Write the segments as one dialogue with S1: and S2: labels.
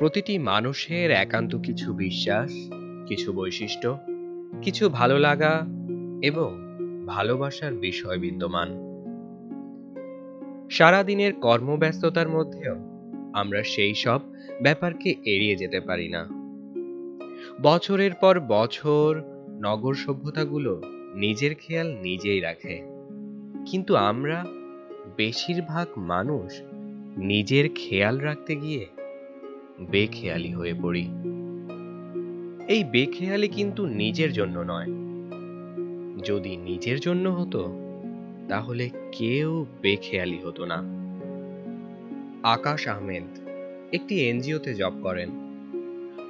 S1: প্রতিটি মানুষের একান্ত কিছু বিশ্বাস, কিছু বৈশিষ্ট্য, কিছু ভালো লাগা এবং ভালোবাসার বিষয় বিদ্যমান। সারাদিনের কর্মব্যস্ততার মধ্যেও আমরা সেই সব ব্যাপারকে এড়িয়ে যেতে পারি না। বছরের পর বছর নগর সভ্যতাগুলো নিজের খেয়াল নিজেই রাখে। কিন্তু আমরা বেশিরভাগ মানুষ নিজের খেয়াল রাখতে গিয়ে বেখেয়ালি হয়ে পড়ি। এই বেখেয়ালি কিন্তু নিজের জন্য নয়। যদি নিজের জন্য হতো, তাহলে কেউ বেখেয়ালি হতো না। আকাশ আহমেদ একটি এনজিওতে জব করেন।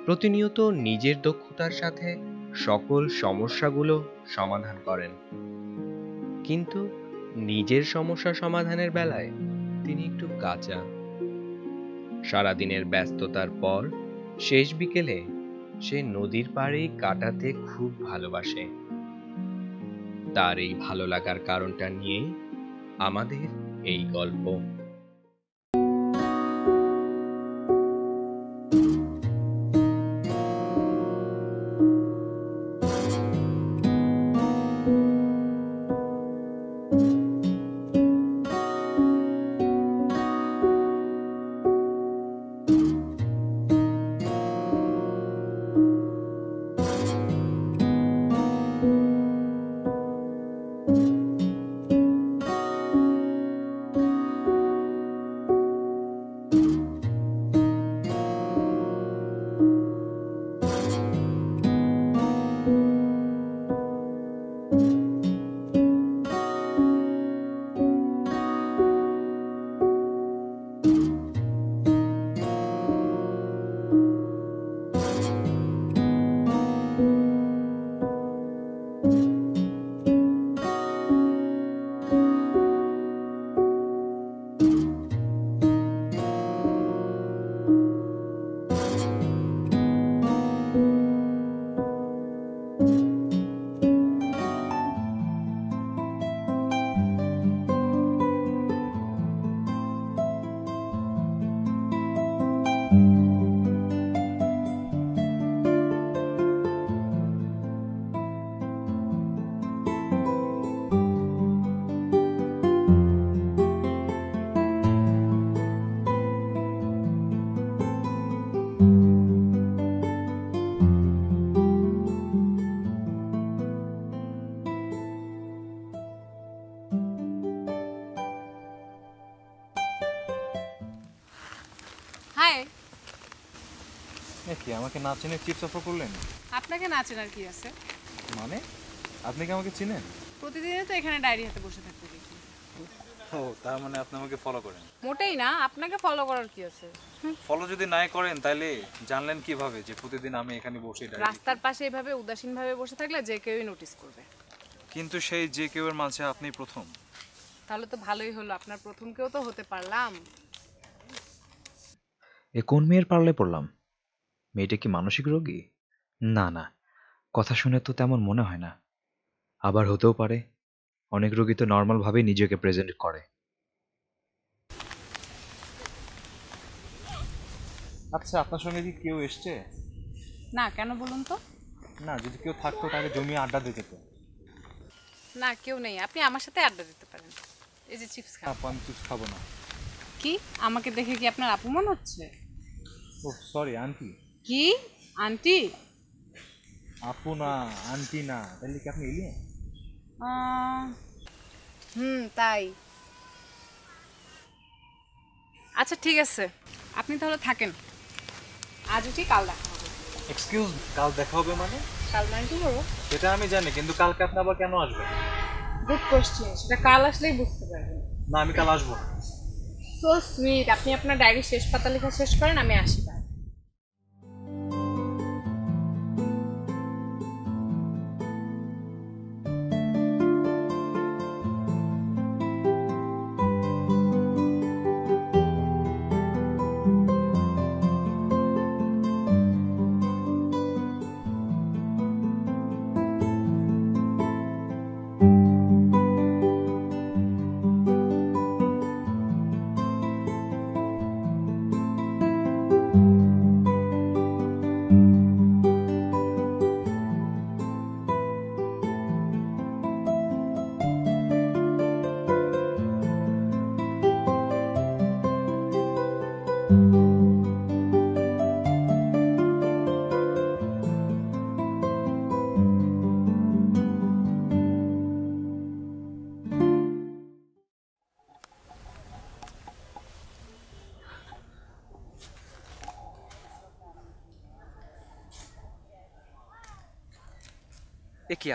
S1: প্রতিনিয়ত নিজের দক্ষতার সাথে সকল সমস্যাগুলো সমাধান করেন। কিন্তু নিজের সমস্যা সমাধানের বেলায় তিনি একটু কাঁচা। সারাদিনের ব্যস্ততার পর শেষ বিকেলে সে নদীর পাড়েই কাটাতে খুব ভালোবাসে। তার এই ভালো লাগার কারণটা নিয়েই আমাদের এই গল্প।
S2: না চিনে চিপস অফার করলেন?
S3: আপনাকে না চেনার কি আছে?
S2: মানে? আপনি কি আমাকে চিনেন?
S3: প্রতিদিনই তো এখানে ডায়েরি হাতে বসে থাকতে দেখি।
S2: ও তার মানে আপনি আমাকে ফলো করেন।
S3: মোটেই না আপনাকে ফলো করার কি আছে?
S2: ফলো যদি নাই করেন তাহলে জানলেন কীভাবে যে প্রতিদিন আমি এখানে বসে ডায়েরি
S3: রাস্তার পাশে এভাবে উদাসীনভাবে বসে থাকলে যে কেউই নোটিস করবে।
S2: কিন্তু সেই যে কেউ এর মাঝে আপনি প্রথম।
S3: তাহলে তো ভালোই হলো আপনার প্রথম কেউ তো হতে পারলাম।
S4: এ কোন মেয়ের পারলে পড়লাম? মেয়েটা কি মানসিক রোগী? না না কথা শুনে তো তেমন মনে হয় না। আবার হতেও পারে অনেক রোগী তো নর্মালভাবেই নিজেকে প্রেজেন্ট করে।
S2: আচ্ছা আপনার সঙ্গে কি কেউ এসছে?
S3: না কেন বলুন তো?
S2: না যদি কেউ থাকতো তাহলে জমি আড্ডা দিতে তো।
S3: না কেউ নেই আপনি আমার সাথে আড্ডা দিতে পারেন। এই যে চিপস খান।
S2: আপু আমি চিপস খাব না।
S3: কি? আমাকে দেখে কি আপনার আপু মনে হচ্ছে?
S2: ও সরি আন্টি
S3: কি? আন্টি?
S2: আপু না আন্টি না। তাহলে কি আপনি এলিয়েন
S3: আহ, হুম তাই। আচ্ছা ঠিক আছে। আপনি তাহলে থাকেন। আজ উঠি কাল দেখা হবে।
S2: এক্সকিউজ কাল দেখা হবে মানে?
S3: কাল মানে কি করব
S2: সেটা আমি জানি কিন্তু কালকে আপনি আবার কেন আসবেন?
S3: গুড কোশ্চেন সেটা কাল আসলেই বুঝতে পারবেন।
S2: না আমি কাল আসব
S3: সো সুইট আপনি আপনার ডায়েরি শেষ পাতা লেখা শেষ করেন আমি আসি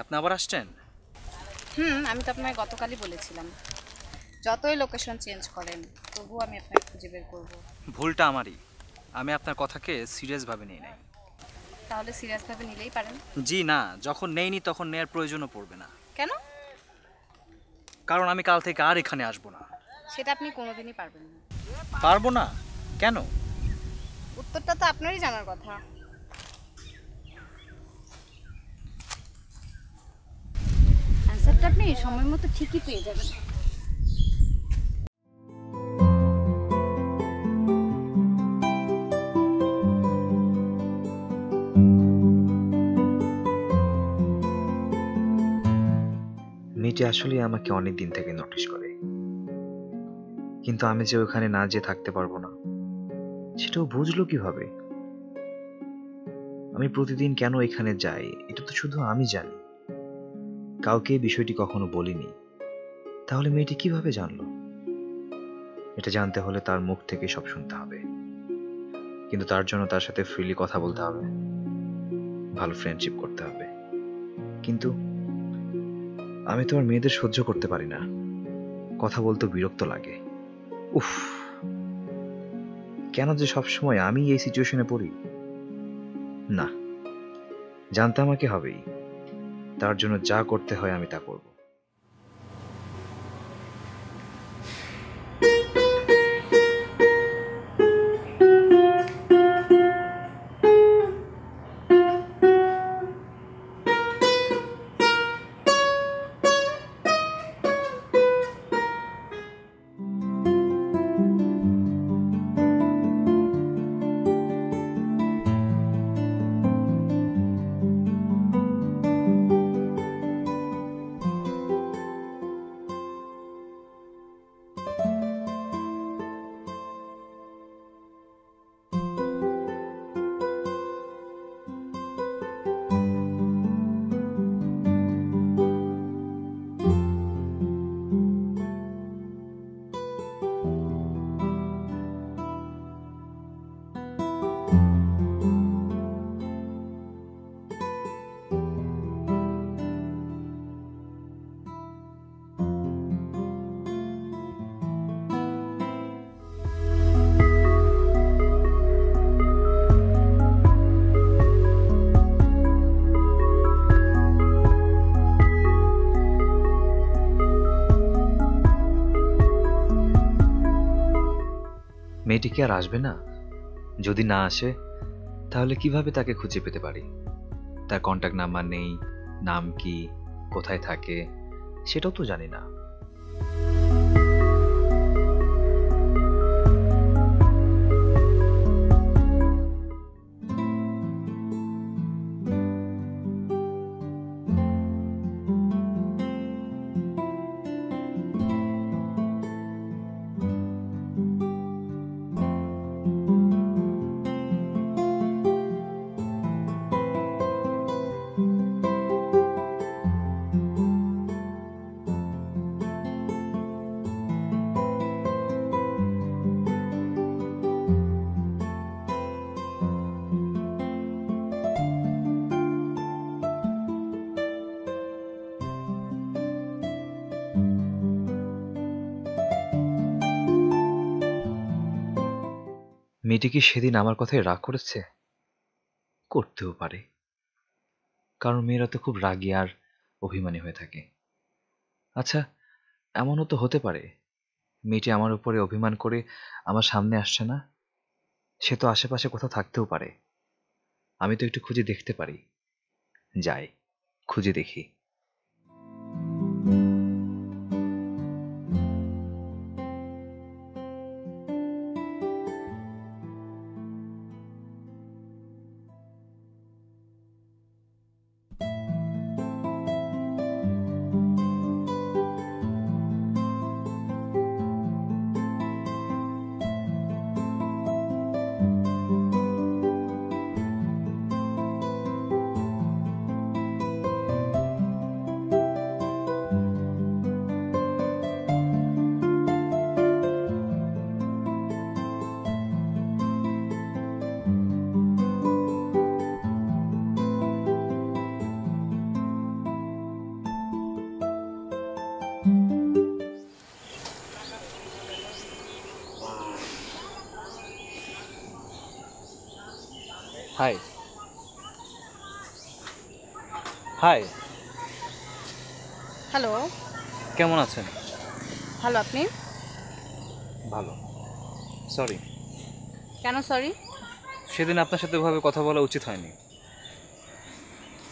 S2: আপনি আবার আসছেন?
S3: হুম আমি তো আপনাকে গতকালই বলেছিলাম। যতই লোকেশন চেঞ্জ করেন তবুও আমি আপনাকে খুঁজে বের করব।
S2: ভুলটা আমারই। আমি আপনার কথাকে সিরিয়াসভাবে নিই নাই।
S3: তাহলে সিরিয়াসভাবে নিলেই পারেন।
S2: জি না যখন নেইনি তখন নেয়ার প্রয়োজনও পড়বে না।
S3: কেন?
S2: কারণ আমি কাল থেকে আর এখানে আসব না।
S3: সেটা আপনি কোনোদিনই পারবেন না।
S2: পারব না? কেন?
S3: উত্তরটা তো আপনারই জানার কথা।
S5: অ্যান্সারটা আপনি সময় মতো ঠিকই পেয়ে যাবেন।
S4: মেয়েটি আসলে আমাকে অনেক দিন থেকে নোটিশ করে। কিন্তু আমি যে ওখানে না যেয়ে থাকতে পারব না, সেটাও বুঝলো কীভাবে? আমি প্রতিদিন কেন এখানে যাই, এটা তো শুধু আমি জানি। কাউকে বিষয়টি কখনো বলিনি। তাহলে মেয়েটি কীভাবে জানলো? এটা জানতে হলে তার মুখ থেকে সব শুনতে হবে। কিন্তু তার জন্য তার সাথে ফ্রিলি কথা বলতে হবে। ভালো ফ্রেন্ডশিপ করতে হবে। কিন্তু আমি তো আর মেয়েদের সহ্য করতে পারি না। কথা বলতে বিরক্ত লাগে। উফ! কেন যে সবসময় আমি এই সিচুয়েশনে পড়ি? না, জানতে আমাকে হবেই? তার জন্য যা করতে হয় আমি তা করব। আসবে না? যদি না আসে, তাহলে কীভাবে তাকে খুঁজে পেতে পারি? তার কন্ট্যাক্ট নাম্বার নেই, নাম কি, কোথায় থাকে, সেটাও তো জানি না। মেয়েটি কি সেদিন আমার কথায় রাগ করেছে? করতেও পারে। কারণ মেয়েরা তো খুব রাগী আর অভিমানী হয়ে থাকে। আচ্ছা এমনও তো হতে পারে। মেয়েটি আমার উপরে অভিমান করে আমার সামনে আসছে না? সে তো আশেপাশে কোথাও থাকতেও পারে। আমি তো একটু খুঁজে দেখতে পারি। যাই, খুঁজে দেখি।
S2: সরি সেদিন আপনার সাথে ওভাবে কথা বলা উচিত হয়নি।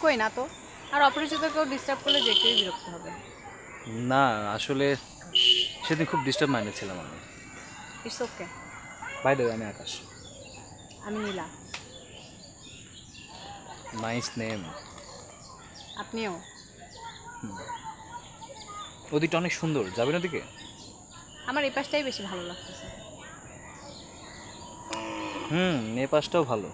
S3: কই না তো? আর অপরিচিত কেউ ডিস্টার্ব করলে যে কেউই বিরক্ত হবে।
S2: না আসলে সেদিন খুব ডিস্টার্ব মাইন্ডে ছিলাম আমি।
S3: ইটস ওকে
S2: বাই দেবে আমি আকাশ।
S3: আমি নীলা।
S2: নাইস নেম
S3: আপনিও?
S2: ওদিকটা অনেক সুন্দর। যাবেন ওদিকে?
S3: আমার এই পাশটাই বেশি ভালো লাগতেছে
S2: হুম এ পাশটাও ভালো।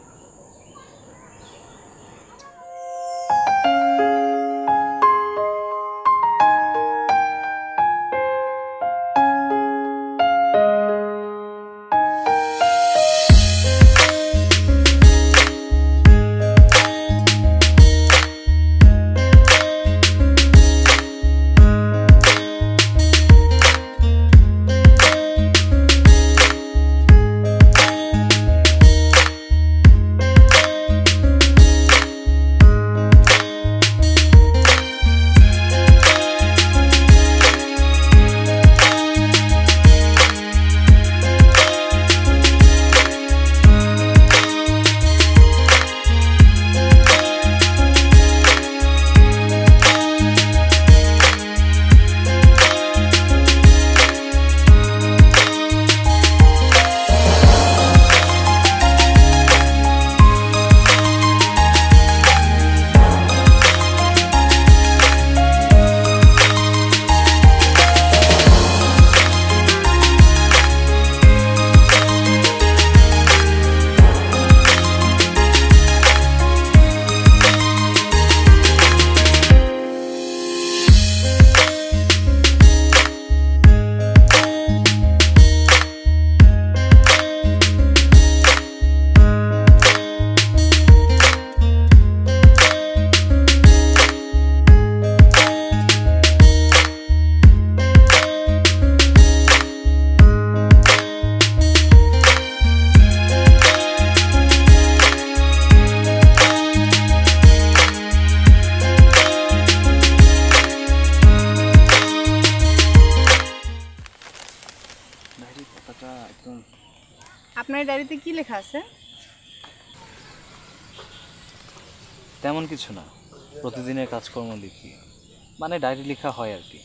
S2: মানে ডায়েরি লেখা হয় আর কি।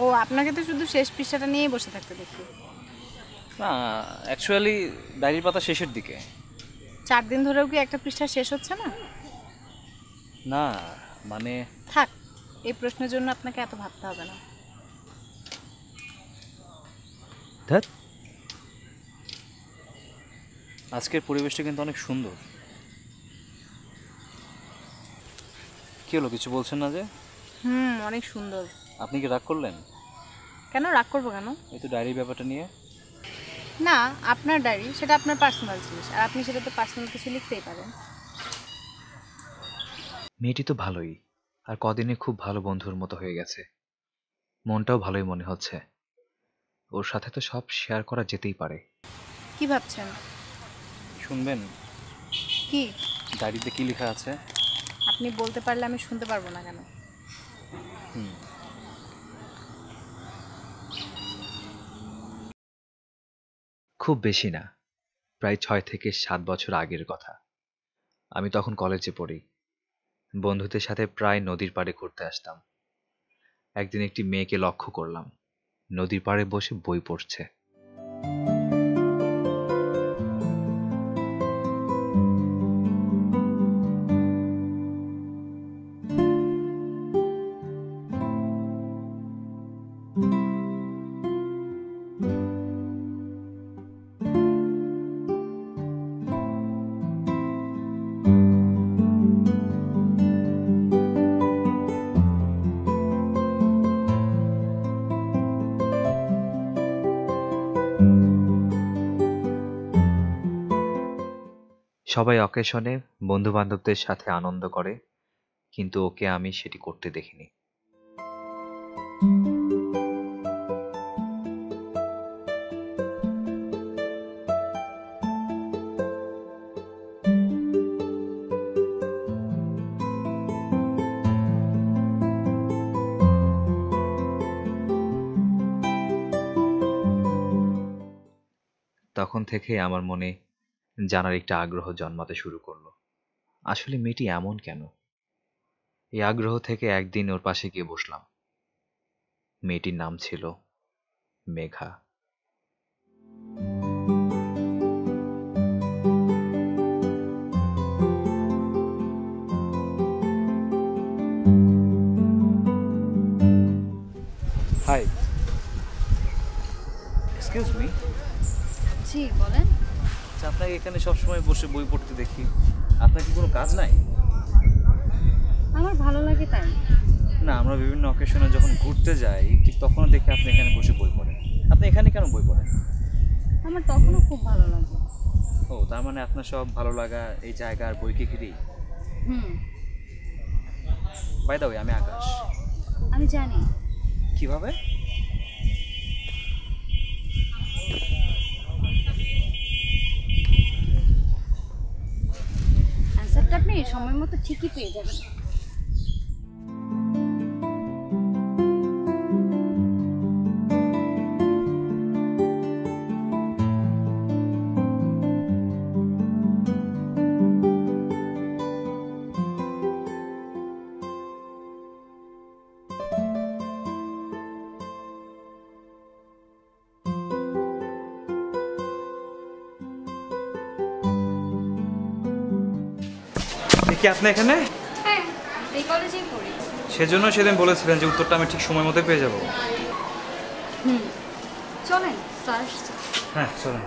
S3: ও আপনাকে তো শুধু শেষ পৃষ্ঠাটা নিয়েই বসে থাকতে দেখি।
S2: না অ্যাকচুয়ালি ডায়েরির পাতা শেষের দিকে।
S3: চার দিন ধরেও কি একটা পৃষ্ঠা শেষ হচ্ছে না?
S2: না মানে
S3: থাক এই প্রশ্নের জন্য আপনাকে এত ভাবতে হবে না।
S4: ধ্যাত
S2: আজকের পরিবেশটা কিন্তু অনেক সুন্দর। কি হলো কিছু বলছেন না যে?
S3: হুম অনেক সুন্দর।
S2: আপনি কি রাগ করলেন?
S3: কেন রাগ করব কেন?
S2: এই তো ডায়েরির ব্যাপারটা নিয়ে।
S3: না আপনার ডায়েরি সেটা আপনার পার্সোনাল জিনিস আর আপনি সেটাতে পার্সোনাল কিছু লিখতেই পারেন।
S4: মেয়েটি তো ভালোই আর কদিনে খুব ভালো বন্ধুর মতো হয়ে গেছে। মনটাও ভালোই মনে হচ্ছে। ওর সাথে তো সব শেয়ার করা যেতেই পারে।
S3: কি ভাবছেন?
S2: শুনবেন।
S3: কি?
S2: ডায়েরিতে কি লেখা আছে?
S3: আপনি বলতে পারলে আমি শুনতে পারব না কেন?
S4: খুব বেশি না, প্রায় ছয় থেকে সাত বছর আগের কথা। আমি তখন কলেজে পড়ি। বন্ধুদের সাথে প্রায় নদীর পাড়ে ঘুরতে আসতাম। একদিন একটি মেয়েকে লক্ষ্য করলাম। নদীর পাড়ে বসে বই পড়ছে। সবাই অকেশনে বন্ধুবান্ধবদের সাথে আনন্দ করে, কিন্তু ওকে আমি সেটি করতে দেখিনি। তখন থেকে আমার মনে জানার একটা আগ্রহ জন্মাতে শুরু করল। আসলে মেয়েটি এমন কেন? এই আগ্রহ থেকে একদিন ওর পাশে গিয়ে বসলাম। মেয়েটির নাম ছিল মেঘা।
S2: হাই এক্সকিউজ মি
S5: জি বলেন।
S2: আচ্ছা আপনাকে এখানে সবসময় বসে বই পড়তে দেখি। আপনার কি কোনো কাজ নাই?
S5: আমার ভালো লাগে তাই।
S2: না আমরা বিভিন্ন অকেশনে যখন ঘুরতে যাই ঠিক তখন দেখি আপনি এখানে বসে বই পড়েন। আপনি এখানে কেন বই পড়েন?
S5: আমার তখনও খুব ভালো লাগে।
S2: ও তার মানে আপনার সব ভালো লাগা এই জায়গার বইকে ঘিরেই?
S5: হুম।
S2: বাই দা ওয়ে আমি আকাশ।
S5: আমি জানি।
S2: কীভাবে?
S5: সময় মতো ঠিকই পেয়ে যাবেন
S6: আপনি এখানে?
S5: হ্যাঁ এই কলেজেই পড়ি।
S6: সেজন্য সেদিন বলেছিলেন যে উত্তরটা আমি ঠিক সময় মতো পেয়ে যাব।
S5: হুম চলেন
S6: হ্যাঁ চলুন।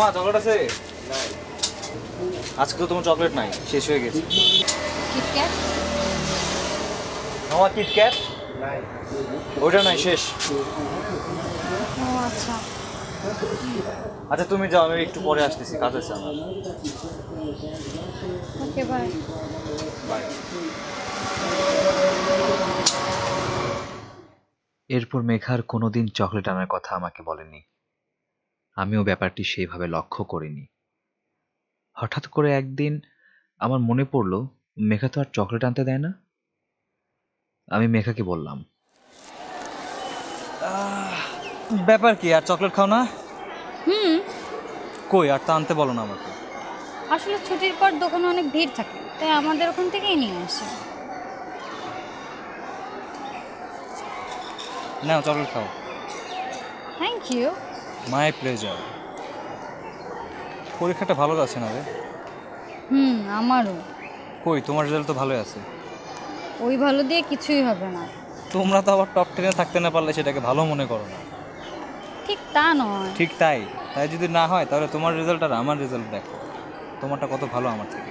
S2: মামা চকলেট আছে? আজকে তো তোমার চকলেট নাই শেষ হয়ে গেছে।
S5: কিটক্যাট
S2: মামা কিটক্যাট ওইটা নাই শেষ।
S5: আচ্ছা।
S2: আচ্ছা তুমি যাও আমি একটু পরে আসতেছি কাজ আছে আমার।
S5: ওকে বাই
S2: বাই
S4: এরপর মেঘার কোনোদিন চকলেট আনার কথা আমাকে বলেনি। আমিও ব্যাপারটি সেইভাবে লক্ষ্য করিনি। হঠাৎ করে একদিন আমার মনে পড়ল মেঘা তো আর চকলেট আনতে দেয় না। আমি মেঘাকে বললাম
S2: ব্যাপার কি আর চকলেট খাও না?
S5: হুম।
S2: কই আর তা আনতে বলো না আমাকে।
S5: আসলে ছুটির পর দোকানে অনেক ভিড় থাকে তাই আমাদের ওখান থেকেই নিয়ে আসে।
S2: না চকলেট খাও।
S5: Thank you
S2: my pleasure. পরীক্ষাটা ভালো যাচ্ছে না রে?
S5: হুম আমারও।
S2: কই তোমার রেজাল্ট তো ভালোই আছে।
S5: ওই ভালো দিয়ে কিছুই হবে না।
S2: তোমরা তো আবার টপ টেনে থাকতে না পারলে সেটাকে ভালো মনে করো না।
S5: ঠিক তা নয়।
S2: ঠিক তাই। তাই যদি না হয় তাহলে তোমার রেজাল্ট আর আমার রেজাল্ট দেখো। তোমারটা কত ভালো আমার থেকে।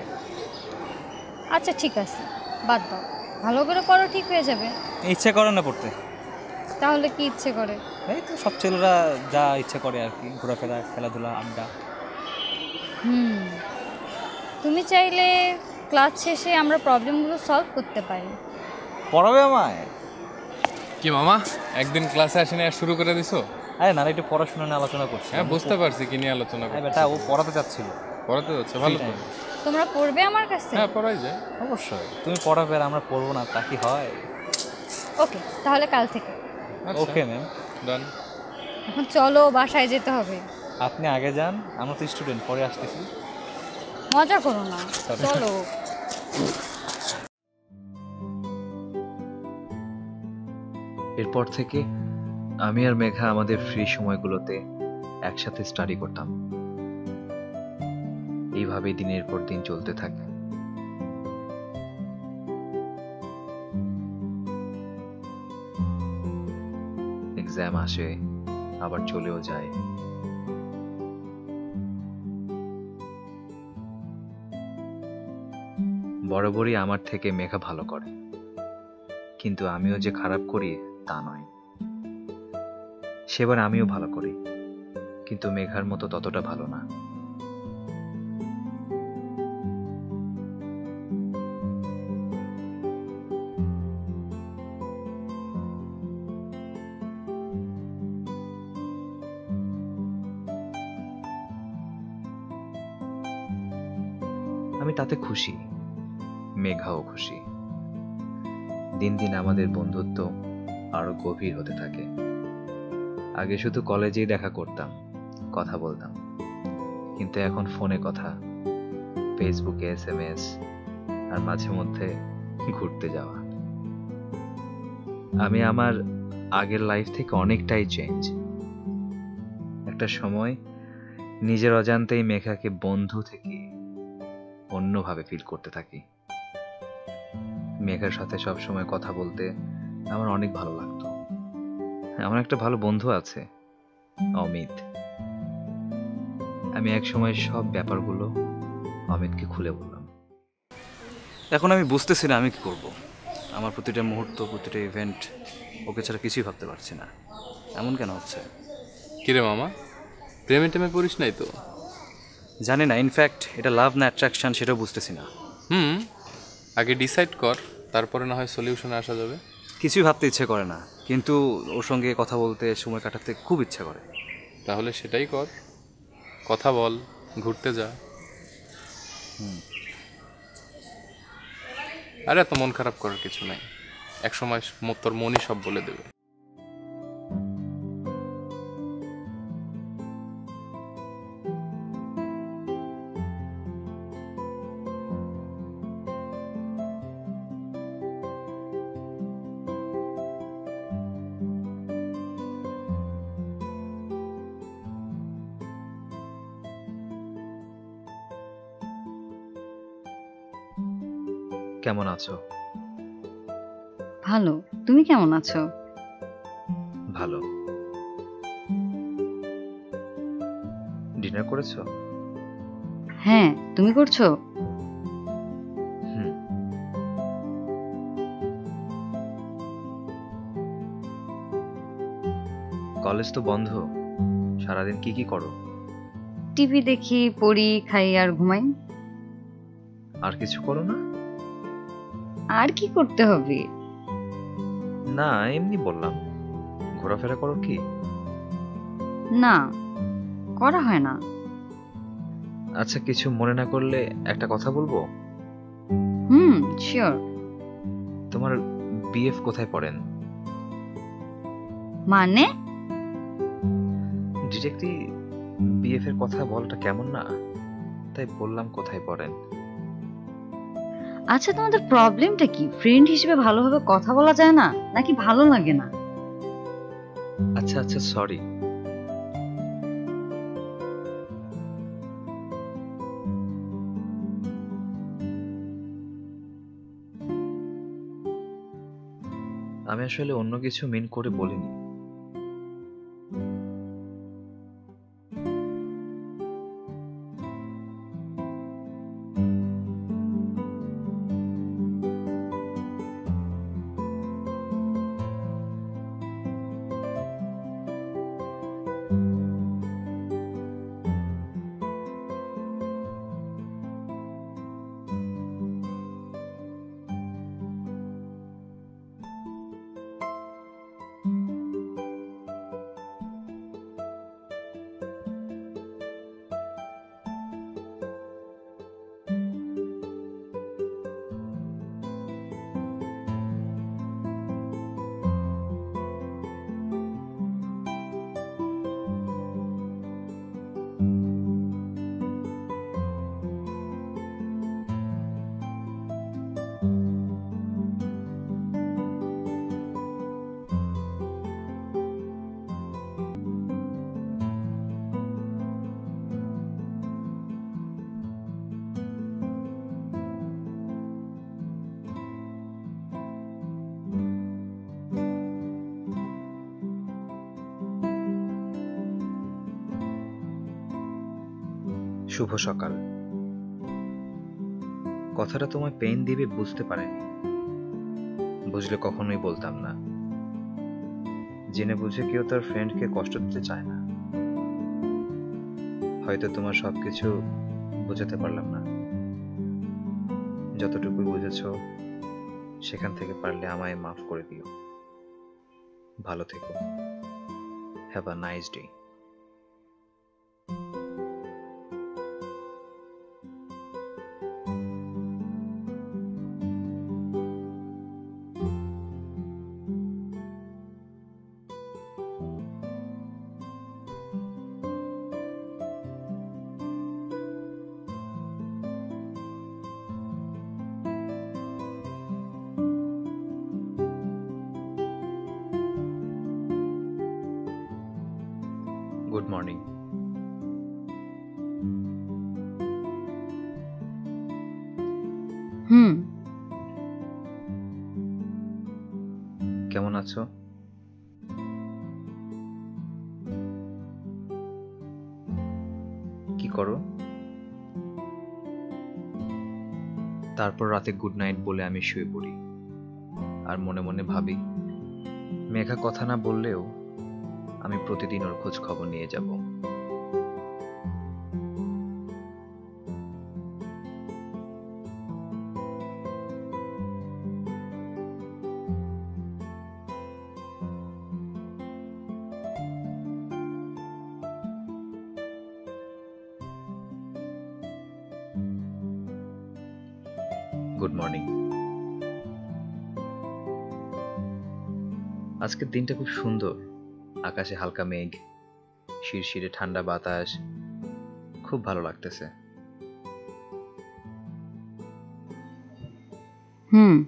S5: আচ্ছা ঠিক আছে। বাদ দাও। ভালো করে পড়ো ঠিক হয়ে যাবে।
S2: ইচ্ছে করে না পড়তে।
S5: তাহলে কি ইচ্ছে করে?
S2: এই তো সব ছেলেরা যা ইচ্ছে করে আর কি ঘোরাফেরা খেলাধুলা আড্ডা।
S5: হুম। তুমি চাইলে ক্লাস শেষে আমরা প্রবলেমগুলো সলভ করতে পারি।
S2: পড়াবে আমায়?
S7: কি মামা একদিন ক্লাসে আসেনি আর শুরু করে দিছো?
S2: আরে না একটু পড়াশোনা নিয়ে আলোচনা করছি।
S7: হ্যাঁ বুঝতে পারছি কি নিয়ে আলোচনা
S2: হ্যাঁ
S7: করছ
S2: বেটা ও পড়াতে চাচ্ছিল।
S7: পড়াতে যাচ্ছে ভালো তো।
S5: তোমরা পড়বে আমার কাছে?
S7: হ্যাঁ পড়াই যায়।
S2: অবশ্যই। তুমি পড়াবে আর আমরা পড়ব না তা কি হয়?
S5: ওকে তাহলে কাল থেকে।
S2: ওকে ম্যাম
S7: ডান
S5: এখন চলো বাসায় যেতে হবে।
S2: আপনি আগে যান আমরা তো স্টুডেন্ট পরে আসতেছি।
S5: মজা করো না। চলো।
S4: এরপর থেকে আমি আর মেঘা আমাদের ফ্রি সময়গুলোতে একসাথে স্টাডি করতাম। এইভাবেই দিনের পর দিন চলতে থাকে। এক্সাম আসে, আবার চলেও যায়। বরাবরই আমার থেকে মেঘা ভালো করে। কিন্তু আমিও যে খারাপ করি, তা নয়। সেবার আমিও ভালো করি, কিন্তু মেঘার মতো ততটা ভালো না। মেঘাও খুশি। দিন দিন আমাদের বন্ধুত্ব আরও গভীর হতে থাকে। আগে শুধু কলেজেই দেখা করতাম, কথা বলতাম। কিন্তু এখন ফোনে কথা ফেসবুকে এস এম এস আর মাঝে মধ্যে ঘুরতে যাওয়া। আমি আমার আগের লাইফ থেকে অনেকটাই চেঞ্জ একটা সময় নিজের অজান্তেই মেঘাকে বন্ধু থেকে অন্যভাবে ফিল করতে থাকি। মেঘার সাথে সব সময় কথা বলতে আমার অনেক ভালো লাগতো। আমার একটা ভালো বন্ধু আছে অমিত। আমি এক সময় সব ব্যাপারগুলো অমিতকে খুলে বললাম।
S2: এখন আমি বুঝতেছি না আমি কি করব। আমার প্রতিটা মুহূর্ত প্রতিটা ইভেন্ট ওকে ছাড়া কিছুই ভাবতে পারছি না। এমন কেন হচ্ছে?
S7: কিরে মামা? প্রেমে টেমে পড়িস নাই তো?
S2: জানি না ইনফ্যাক্ট এটা লাভ না অ্যাট্রাকশন সেটাও বুঝতেছি না।
S7: হুম? আগে ডিসাইড কর তারপরে না হয় সলিউশনে আসা যাবে।
S2: কিছুই ভাবতে ইচ্ছে করে না কিন্তু ওর সঙ্গে কথা বলতে সময় কাটাতে খুব ইচ্ছে করে।
S7: তাহলে সেটাই কর। কথা বল ঘুরতে যা। আরে এত মন খারাপ করার কিছু নাই। এক সময় তোর মনই সব বলে দেবে।
S4: কেমন আছো?
S5: ভালো। তুমি কেমন আছো?
S4: ভালো। ডিনার করেছ?
S5: হ্যাঁ তুমি করছ?
S4: হুম। কলেজ তো বন্ধ। সারাদিন কি কি করো?
S5: টিভি দেখি পড়ি খাই আর ঘুমাই।
S4: আর কিছু করো না?
S5: আর কি করতে হবে?
S4: না এমনি বললাম। ঘোরাফেরা করো কি?
S5: না করা হয় না।
S4: আচ্ছা কিছু মনে না করলে একটা কথা বলব?
S5: হুম শিওর
S4: তোমার বিএফ কোথায় পড়েন?
S5: মানে?
S4: ডিরেক্টলি বিএফ এর কথা বলটা কেমন না? তাই বললাম কোথায় পড়েন।
S5: আচ্ছা তোমাদের প্রবলেমটা কি? ফ্রেন্ড হিসেবে ভালোভাবে কথা বলা যায় না? নাকি ভালো লাগে না?
S4: আচ্ছা আচ্ছা সরি আমি আসলে অন্য কিছু মিন করে বলিনি। শুভ সকাল। কথাটা তোমায় পেন দিবে বুঝতে পারেনি। বুঝলে কখনোই বলতাম না। জেনে বুঝে কেউ তার ফ্রেন্ডকে কষ্ট দিতে চায় না। হয়তো তোমার সবকিছু বোঝাতে পারলাম না। যতটুকু বুঝেছ, সেখান থেকে পারলে আমায় মাফ করে দিও। ভালো থেকো। হ্যাভ আ নাইস ডে তারপর রাতে গুড নাইট বলে আমি শুয়ে পড়ি। আর মনে মনে ভাবি, মেঘা কথা না বললেও আমি প্রতিদিন ওর খোঁজ খবর নিয়ে যাব। গুড মর্নিং আজকের দিনটা খুব সুন্দর। আকাশে হালকা মেঘ শিরশিরে ঠান্ডা বাতাস খুব ভালো লাগতেছে।
S8: হুম।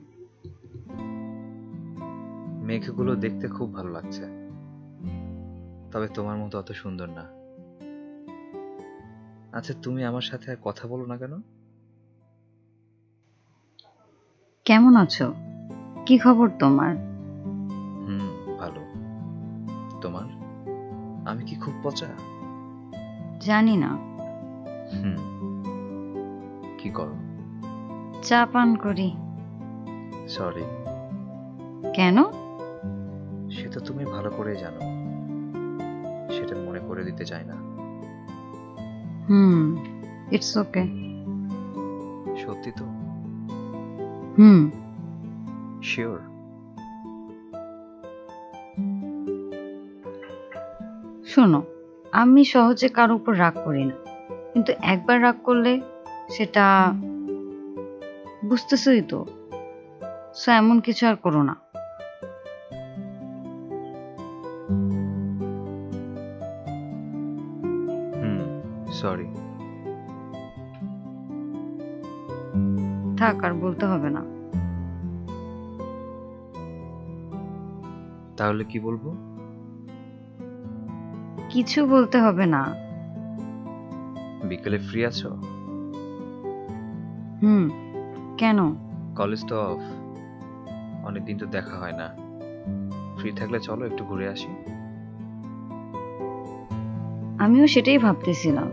S4: মেঘগুলো দেখতে খুব ভালো লাগছে। তবে তোমার মতো অত সুন্দর না। আচ্ছা তুমি আমার সাথে আর কথা বলো না কেন?
S8: কেমন আছো? কি খবর তোমার?
S4: হুম ভালো। তোমার? আমি কি খুব পচা?
S8: জানি না।
S4: হুম কি করো?
S8: চা পান করি।
S4: সরি।
S8: কেন?
S4: সে তো তুমি ভালো করেই জানো। সেটা মনে করে দিতে চাই না।
S8: হুম ইটস ওকে
S4: সত্যি তো?
S8: হুম।
S4: শিওর
S8: শোনো আমি সহজে কারও উপর রাগ করি না। কিন্তু একবার রাগ করলে সেটা বুঝতেছই তো সো এমন কিছু আর করো না।
S4: হুম সরি
S8: থাক আর বলতে হবে না।
S4: তাহলে কি বলব?
S8: কিছু বলতে হবে না।
S4: বিকেলে ফ্রি আছো?
S8: হুম কেন?
S4: কলেজ তো অফ অনেকদিন তো দেখা হয় না। ফ্রি থাকলে চলো একটু ঘুরে আসি।
S8: আমিও সেটাই ভাবতেছিলাম।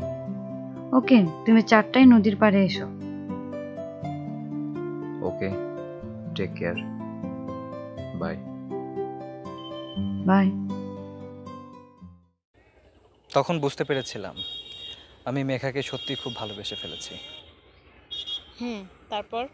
S8: ওকে তুমি চারটায় নদীর পাড়ে এসো।
S4: Okay take care bye.
S2: তখন বুঝতে পেরেছিলাম আমি মেঘাকে সত্যি খুব ভালোবেসে ফেলেছি।
S9: হুম তারপর?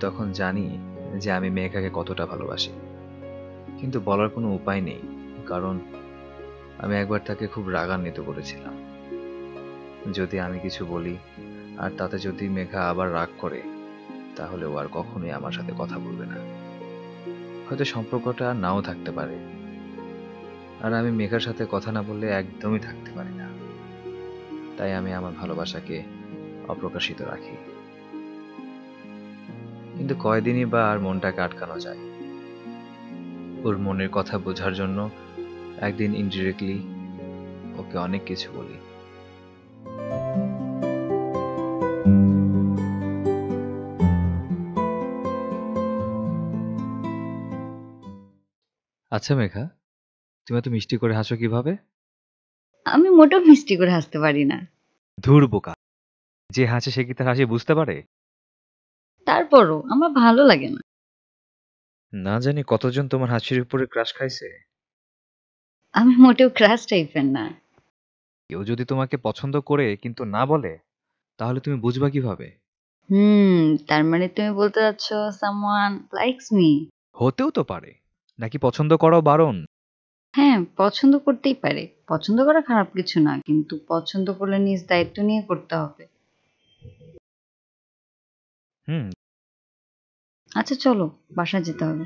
S4: তখন জানি যে আমি মেঘাকে কতটা ভালোবাসি। কিন্তু বলার কোনো উপায় নেই, কারণ আমি একবার তাকে খুব রাগান্বিত করেছিলাম। যদি আমি কিছু বলি, আর তাতে যদি মেঘা আবার রাগ করে, তাহলে ও আর কখনোই আমার সাথে কথা বলবে না। হয়তো সম্পর্কটা নাও থাকতে পারে। আর আমি মেঘার সাথে কথা না বললে একদমই থাকতে পারি না। তাই আমি আমার ভালোবাসাকে অপ্রকাশিত রাখি। কিন্তু কয়দিনই বা আর মনটাকে আটকানো যায়। ওর মনের কথা বোঝার জন্য একদিন ইনডিরেক্টলি ওকে অনেক কিছু বলি। আচ্ছা মেঘা তুমি এত মিষ্টি করে হাসো কীভাবে?
S8: আমি মোটেও মিষ্টি করে হাসতে পারি না।
S4: ধুর বোকা। যে হাসে সে কি তার হাসি বুঝতে পারে?
S8: তারপরও আমার ভালো লাগে না।
S4: না জানি কতজন তোমার হাসির উপরে ক্রাশ খাইছে?
S8: আমি মোটেও ক্রাশ টাইপের না।
S4: কেউ যদি তোমাকে পছন্দ করে কিন্তু না বলে তাহলে তুমি বুঝবা কীভাবে?
S8: হুম তার মানে তুমি বলতে চাচ্ছ সামওয়ান লাইকস মি
S4: হতেও তো পারে। নাকি পছন্দ করাও বারণ?
S8: হ্যাঁ পছন্দ করতেই পারে। পছন্দ করা খারাপ কিছু না কিন্তু পছন্দ করলে নিজ দায়িত্ব নিয়ে করতে হবে।
S4: হুম
S8: আচ্ছা চলো বাসায় যেতে হবে।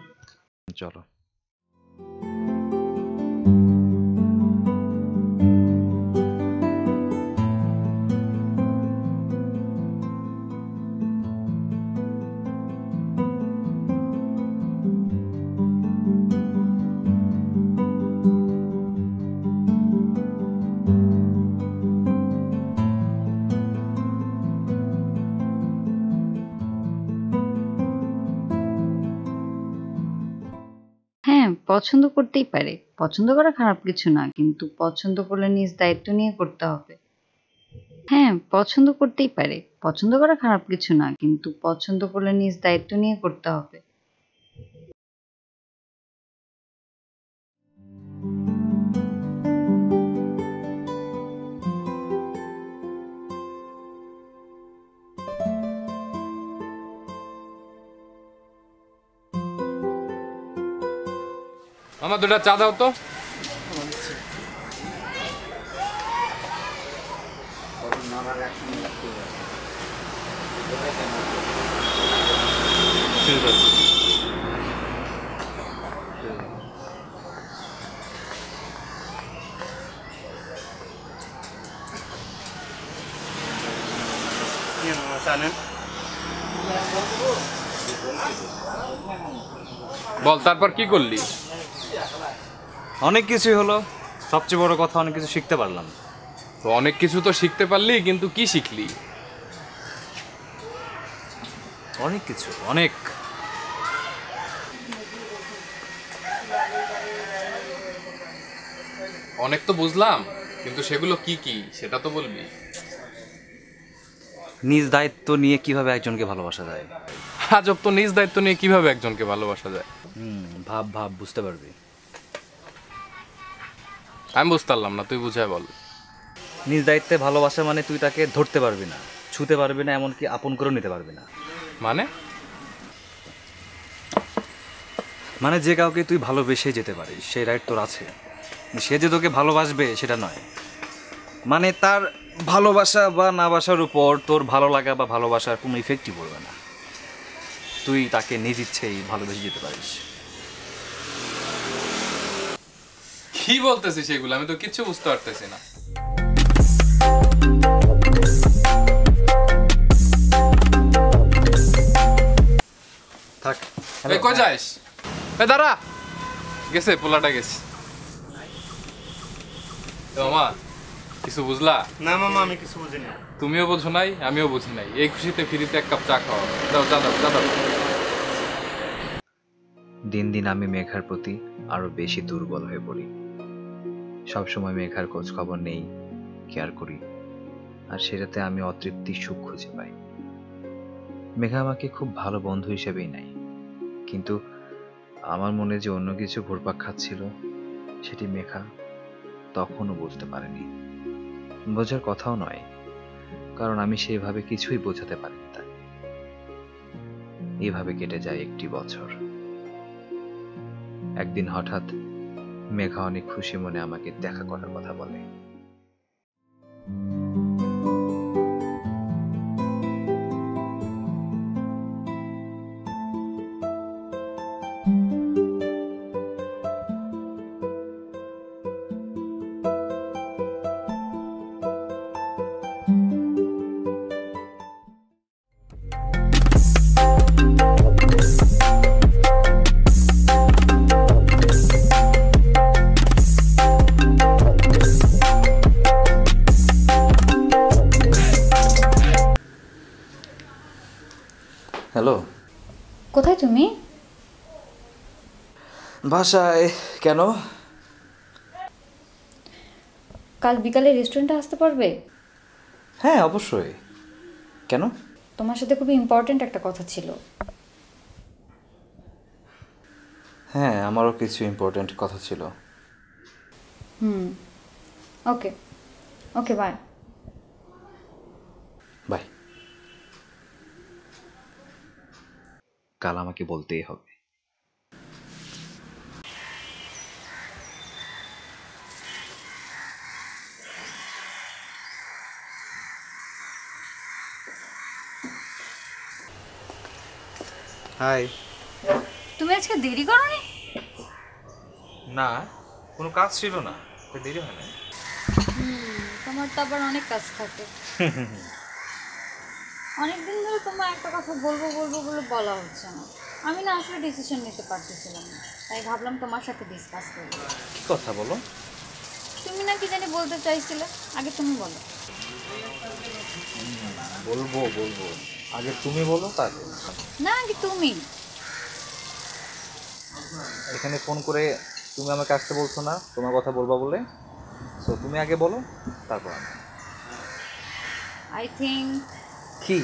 S4: চলো।
S8: পছন্দ করতেই পারে। পছন্দ করা খারাপ কিছু না, কিন্তু পছন্দ করলে নিজ দায়িত্ব নিয়ে করতে হবে। হ্যাঁ পছন্দ করতেই পারে। পছন্দ করা খারাপ কিছু না, কিন্তু পছন্দ করলে নিজ দায়িত্ব নিয়ে করতে হবে।
S7: আমার দুটা চা দাও তো।
S2: ঠিক আছে
S7: বল তারপর কি করলি?
S2: অনেক কিছুই হলো সবচেয়ে বড় কথা অনেক কিছু শিখতে পারলাম।
S7: তো অনেক কিছু তো শিখতে পারলি কিন্তু কি শিখলি?
S2: অনেক কিছু অনেক।
S7: অনেক তো বুঝলাম কিন্তু সেগুলো কি কি সেটা তো বলবি।
S2: নিজ দায়িত্ব নিয়ে কীভাবে একজনকে ভালোবাসা যায়?
S7: আজব তো নিজ দায়িত্ব নিয়ে কীভাবে একজনকে ভালোবাসা যায়?
S2: হুম ভাব ভাব বুঝতে পারবি।
S7: আমি বুঝতে পারলাম না তুই বুঝায় বল।
S2: নিজ দায়িত্বে ভালোবাসা মানে তুই তাকে ধরতে পারবি না ছুতে পারবি না এমনকি আপন করেও নিতে পারবি না।
S7: মানে?
S2: মানে যে কাউকে তুই ভালোবেসে যেতে পারিস সেই রাইট তোর আছে। সে যে তোকে ভালোবাসবে সেটা নয়। মানে তার ভালোবাসা বা না বাসার উপর তোর ভালো লাগা বা ভালোবাসার কোনো ইফেক্টই পড়বে না। তুই তাকে নিজ ইচ্ছেই ভালোবেসে যেতে পারিস।
S7: কি বলতেছি সেগুলো? আমি তো কিচ্ছু বুঝতে পারতেছি না।
S2: থাক
S7: এই কই যাইস এ দাঁড়া। গেছে পোলাটা গেছে। মামা কিছু বুঝলা?
S10: না মামা আমি কিছু বুঝিনি।
S7: তুমিও বোঝো নাই আমিও বুঝি নাই। এই খুশিতে ফ্রিতে এক কাপ চা খাওয়া দাও দাও দাও।
S4: দিন দিন আমি মেঘার প্রতি আরও বেশি দুর্বল হয়ে পড়ি। সবসময় মেঘার খোঁজ খবর নেই কেয়ার করি? আর সেটাতে আমি অতৃপ্তি, সুখ খুঁজে পাই। মেঘা আমাকে খুব ভালো বন্ধু হিসেবেই নাই কিন্তু আমার মনে যে অন্য কিছু ঘুরপাক খাচ্ছিল, সেটি মেঘা তখনও বুঝতে পারেনি। বোঝার কথাও নয়, কারণ আমি সেভাবে কিছুই বোঝাতে পারিনি তাই এভাবে কেটে যায় একটি বছর। একদিন হঠাৎ মেঘা অনেক খুশি মনে আমাকে দেখা করার কথা বলে।
S2: বাসায় কেন?
S5: কাল বিকালে রেস্টুরেন্টে আসতে পারবে?
S2: হ্যাঁ অবশ্যই। কেন?
S5: তোমার সাথে খুবই ইম্পর্ট্যান্ট একটা কথা ছিল।
S2: হ্যাঁ আমারও কিছু ইম্পর্ট্যান্ট কথা ছিল।
S5: হুম ওকে ওকে বাই
S2: বাই
S4: কাল আমাকে বলতেই হবে।
S2: হাই।
S5: তুমি আজকে দেরি করোনি?
S2: না কোনো কাজ ছিল না তো দেরি হয় না
S5: তোমার তো আবার অনেক কাজ থাকে। অনেকদিন ধরে তোমার একটা কথা বলব বলব বলে বলা হচ্ছে না। আমি না আসলে ডিসিশন নিতে পারতেছিলাম না তাই ভাবলাম তোমার সাথে ডিসকাস করব
S2: কি কথা বলো?
S5: তুমি না কি জানি বলতে চাইছিলে আগে তুমি বলো।
S2: বলব বলব। আগে তুমি বলো তারপর
S5: না তুমি।
S2: এখানে ফোন করে তুমি আমাকে আসতে বলছো না তোমার কথা বলবা বলে। সো তুমি আগে বলো তারপর আমি।
S5: আই থিঙ্ক
S2: কি?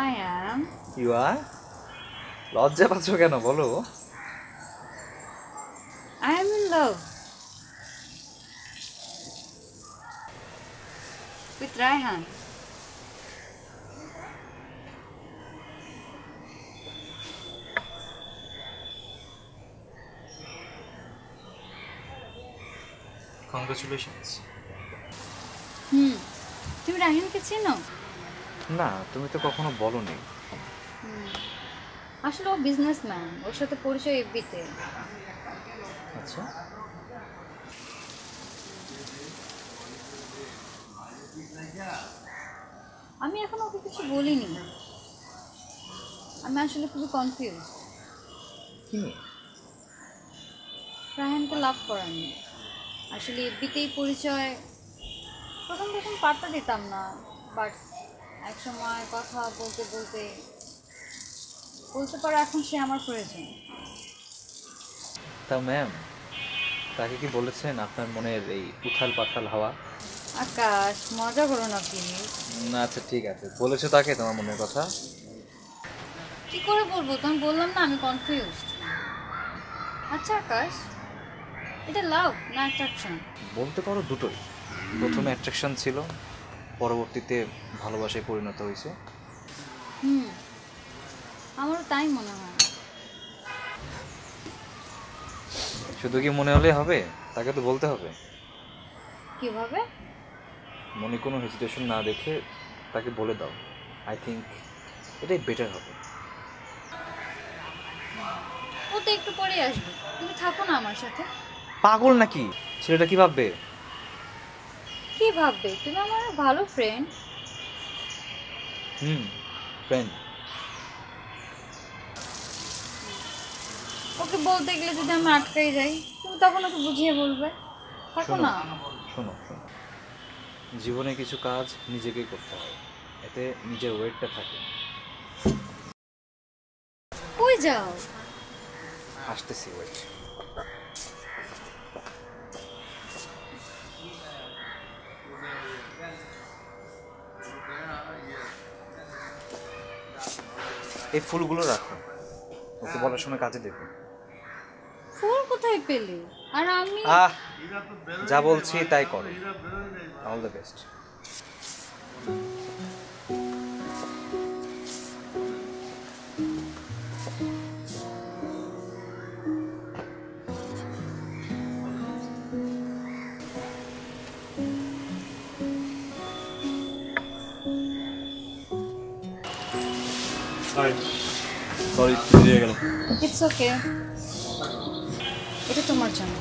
S5: আই অ্যাম
S2: ইউ আর লজ্জা পাচ্ছ কেন? বলো।
S5: I am in love with Raihan
S2: congratulations
S5: hmm তুমি রাহিনকে চেনো?
S2: না তুমি তো কখনো বলনি।
S5: আসলে ও বিজনেসম্যান ওর সাথে পরিচয় এফবিতে
S2: আচ্ছা।
S5: আমি এখন ওকে কিছু বলিনি। আমি আসলে খুবই কনফিউজ
S2: কি নিয়ে?
S5: রায়হানকে লাভ করার করানি আসলে এফবিতেই পরিচয় প্রথম প্রথম পাত্তা দিতাম না বাট এক সময় কথা বলতে বলতে বলতে পারো এখন সে আমার প্রয়োজন।
S2: তা ম্যাম তাকে কি বলেছেন আপনার মনের এই উথাল পাথাল হাওয়া?
S5: আকাশ মজা করো না প্লিজ।
S2: না আচ্ছা ঠিক আছে বলেছ তাকে তোমার মনের কথা?
S5: কি করে বলব? তুমি বললাম না আমি কনফিউজড আচ্ছা আকাশ এটা লাভ না অ্যাট্রাকশন
S2: বলতে পারো দুটোই। প্রথমে অ্যাট্রাকশন ছিল পরবর্তীতে ভালোবাসায় পরিণত হয়েছে।
S5: হুম আমারও তাই মনে হয়।
S2: শুধু কি মনে হলে হবে? তাকে তো বলতে হবে।
S5: কীভাবে?
S2: মনে কোনো হেজিটেশন না দেখে তাকে বলে দাও। আই থিঙ্ক এটাই বেটার হবে।
S5: ও তো একটু পরে আসবে। তুমি থাকো না আমার সাথে।
S2: পাগল নাকি? ছেলেটা কি ভাববে?
S5: কি ভাববে? তুমি আমার ভালো ফ্রেন্ড
S2: হুম ফ্রেন্ড
S5: ওকে বলতে গেলে যদি আমি আটকাই যাই তুমি তখন ওকে বুঝিয়ে বলবে। থাকো না।
S2: শোনো শোনো। জীবনে কিছু কাজ নিজেকেই করতে হয়। এতে নিজের ওয়েটটা থাকে।
S5: কই যাও?
S2: আসতেছি ওয়েট এই ফুলগুলো রাখো। ওকে বলার সময় কাজে দেবে
S5: ফুল কোথায় পেলে? আর আমি
S2: আহ যা বলছি তাই করো। অল দ্য বেস্ট
S10: সরি দিয়ে গেল
S5: ইটস ওকে এটা তোমার জন্য।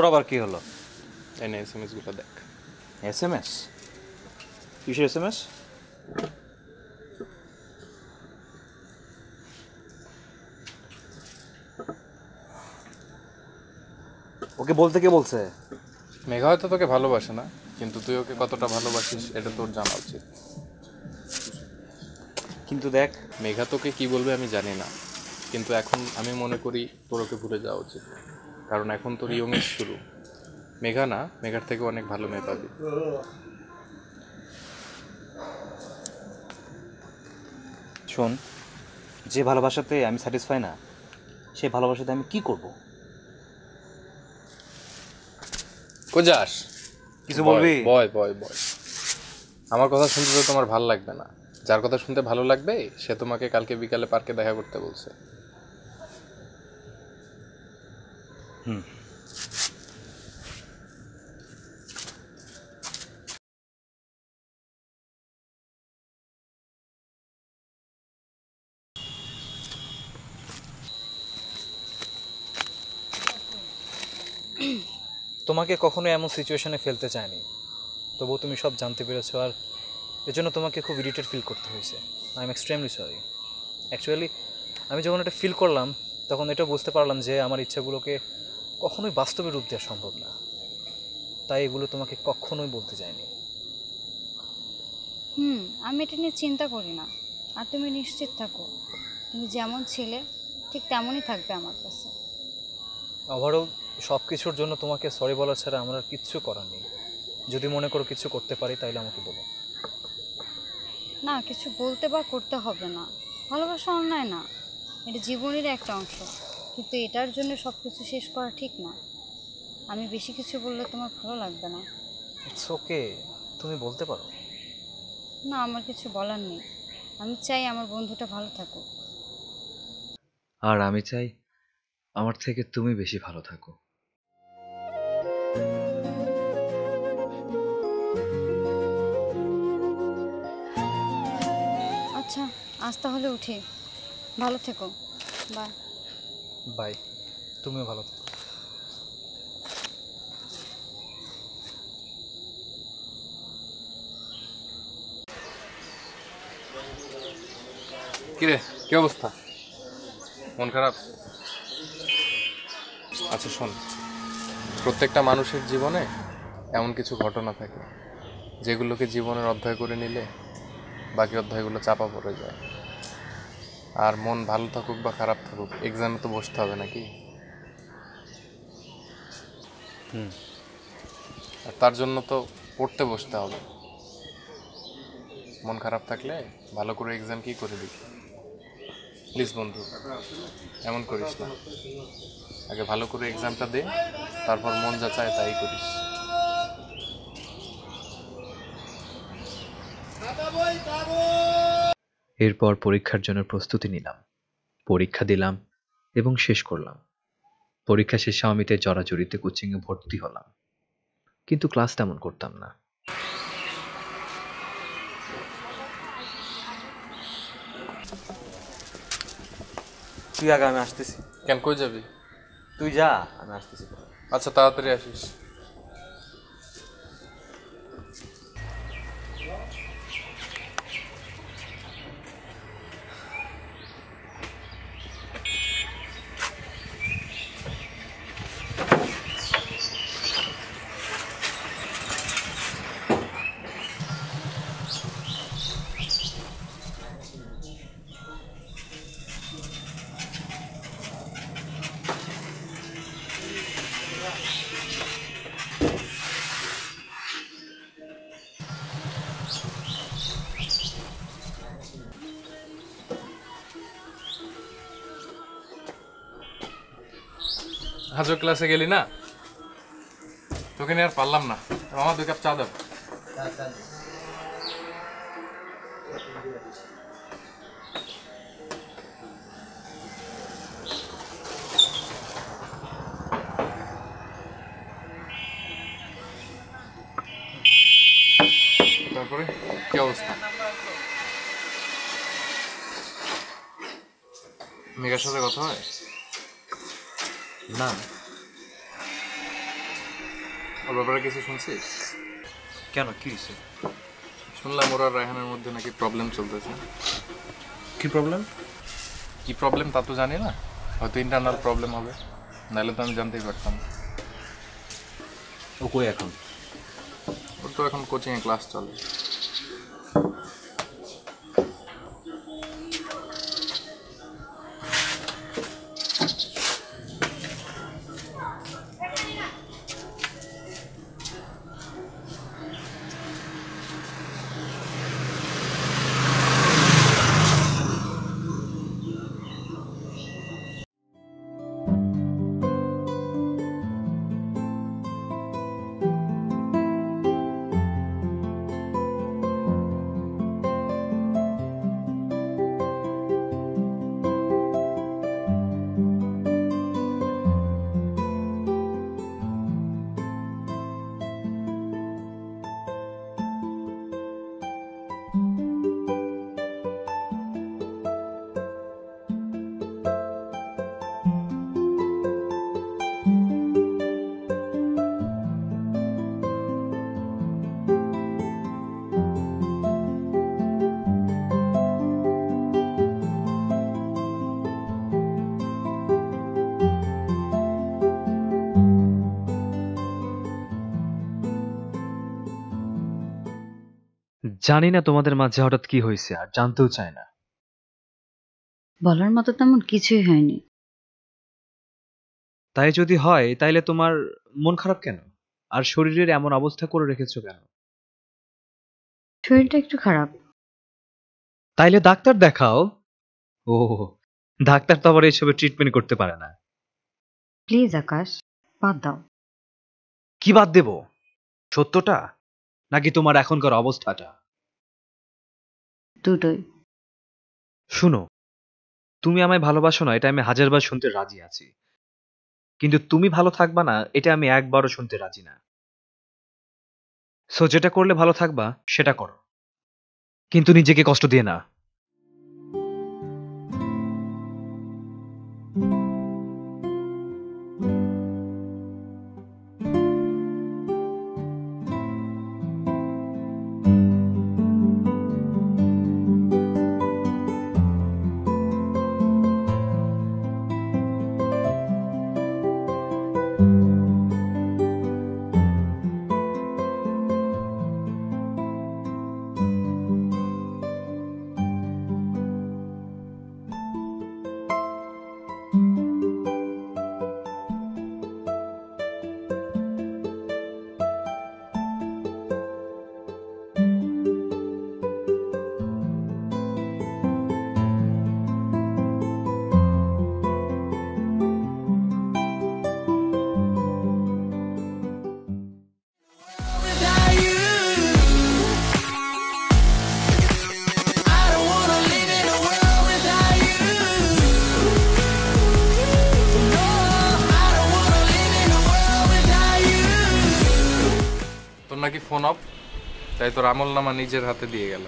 S2: তোর আবার কি হলো?
S7: এনে এস এম এসগুলো দেখ।
S2: এস এম এস কিসের এস এম এস ওকে বলতে কে বলছে?
S7: মেঘা হয়তো তোকে ভালোবাসে না কিন্তু তুই ওকে কতটা ভালোবাসিস এটা তোর জানা উচিত।
S2: কিন্তু দেখ।
S7: মেঘা তোকে কি বলবে আমি জানি না কিন্তু এখন আমি মনে করি তোর ওকে ভুলে যাওয়া উচিত। কারণ এখন তোর ইয়ংয়ের শুরু। মেঘা না? মেঘার থেকে অনেক ভালো মেয়ে পাবি।
S2: শোন যে ভালোবাসাতে আমি স্যাটিসফাই না সে ভালোবাসাতে আমি কি করব?
S7: কোজাস
S2: কিছু বলবি?
S7: বয় বয় বয়। আমার কথা শুনতে তো তোমার ভালো লাগবে না। যার কথা শুনতে ভালো লাগবে সে তোমাকে কালকে বিকালে পার্কে দেখা করতে বলছে।
S2: তোমাকে কখনো এমন সিচুয়েশনে ফেলতে চায়নি। তবুও তুমি সব জানতে পেরেছ আর এজন্য তোমাকে খুব ইরিটেড ফিল করতে হয়েছে। I am extremely sorry actually আমি যখন এটা ফিল করলাম, তখন এটা বুঝতে পারলাম যে আমার ইচ্ছাগুলোকে কখনোই বাস্তবে রূপ দেওয়া সম্ভব না। তাই এগুলো তোমাকে কখনোই বলতে চাইনি
S5: হুম আমি এটা নিয়ে চিন্তা করি না। আর তুমি নিশ্চিত থাকো তুমি যেমন ছিলে ঠিক তেমনই থাকবে আমার কাছে।
S2: ওভারঅল সব কিছুর জন্য তোমাকে সরি বলা ছাড়া আমার আর কিচ্ছু করার নেই। যদি মনে করো কিছু করতে পারি তাহলে আমাকে বলো।
S5: না কিছু বলতে বা করতে হবে না। ভালোবাসা অন্যায় না। এটা জীবনের একটা অংশ। কিন্তু এটার জন্য সব কিছু শেষ করা ঠিক না। আমি বেশি কিছু বললে তোমার ভালো লাগবে না।
S2: ইটস ওকে তুমি বলতে পারো।
S5: না আমার কিছু বলার নেই। আমি চাই আমার বন্ধুটা ভালো থাকুক।
S4: আর আমি চাই আমার থেকে তুমি বেশি ভালো থাকো।
S5: আচ্ছা আজ তাহলে উঠি। ভালো থেকো। বাই
S2: বাই, তুমিও ভালো থাকো।
S7: কিরে, কি অবস্থা? মন খারাপ? আচ্ছা শোন, প্রত্যেকটা মানুষের জীবনে এমন কিছু ঘটনা থাকে, যেগুলোকে জীবনের অধ্যায় করে নিলে বাকি অধ্যায়গুলো চাপা পড়ে যায়। আর মন ভালো থাকুক বা খারাপ থাকুক এক্সামে তো বসতে হবে নাকি?
S2: হুম।
S7: আর তার জন্য তো পড়তে বসতে হবে। মন খারাপ থাকলে ভালো করে এক্সাম কি করে দিবি প্লিজ বন্ধু এমন করিস না। আগে ভালো করে এক্সামটা দে তারপর মন যা চায় তাই করিস।
S4: এরপর পরীক্ষার জন্য প্রস্তুতি নিলাম। পরীক্ষা দিলাম এবং শেষ করলাম। পরীক্ষা শেষে আমিতে জড়াজড়িতে কোচিংয়ে ভর্তি হলাম। কিন্তু ক্লাস তেমন করতাম না।
S2: তুই আগে আমি আসতেছি।
S7: কেন কই যাবি?
S2: তুই যা আমি আসতেছি।
S7: আচ্ছা তাড়াতাড়ি আসিস। ক্লাসে গেলি না? তোকে নিয়ে আর পারলাম না। আমার দুই কাপ চা দাও। তারপরে কি অবস্থা? মেঘার সাথে কথা হয়?
S2: না।
S7: ব্যাপারে কিছু শুনছিস?
S2: কেন? কি হয়েছে?
S7: শুনলাম ওরা রায়হানের মধ্যে নাকি প্রবলেম চলতেছে।
S2: কি প্রবলেম
S7: কি প্রবলেম তা তো জানি না। হয়তো ইন্টারনাল প্রবলেম হবে। নাহলে তো আমি জানতেই পারতাম।
S2: ও কই এখন?
S7: ওর তো এখন কোচিংয়ে ক্লাস চলে।
S4: জানি না তোমাদের মাঝে হঠাৎ কি হয়েছে আর জানতেও চায় না।
S5: বলার মতো তেমন কিছুই হয়নি।
S4: তাই যদি হয় তাইলে তোমার মন খারাপ কেন? আর শরীরের এমন অবস্থা করে রেখেছো কেন?
S5: শরীরটা একটু খারাপ।
S4: তাইলে ডাক্তার দেখাও। ও ডাক্তার তো আবার এইসবের ট্রিটমেন্ট করতে পারে না।
S5: প্লিজ আকাশ বাদ দাও।
S4: কি বাদ দেব? সত্যটা? নাকি তোমার এখনকার অবস্থাটা?
S5: দুটোই।
S4: শুনো, তুমি আমায় ভালোবাসো না, এটা আমি হাজারবার শুনতে রাজি আছি। কিন্তু তুমি ভালো থাকবা না, এটা আমি একবারও শুনতে রাজি না। সো যেটা করলে ভালো থাকবা, সেটা করো। কিন্তু নিজেকে কষ্ট দিয়ে না।
S7: তাই তোর আমল নামা নিজের হাতে দিয়ে গেল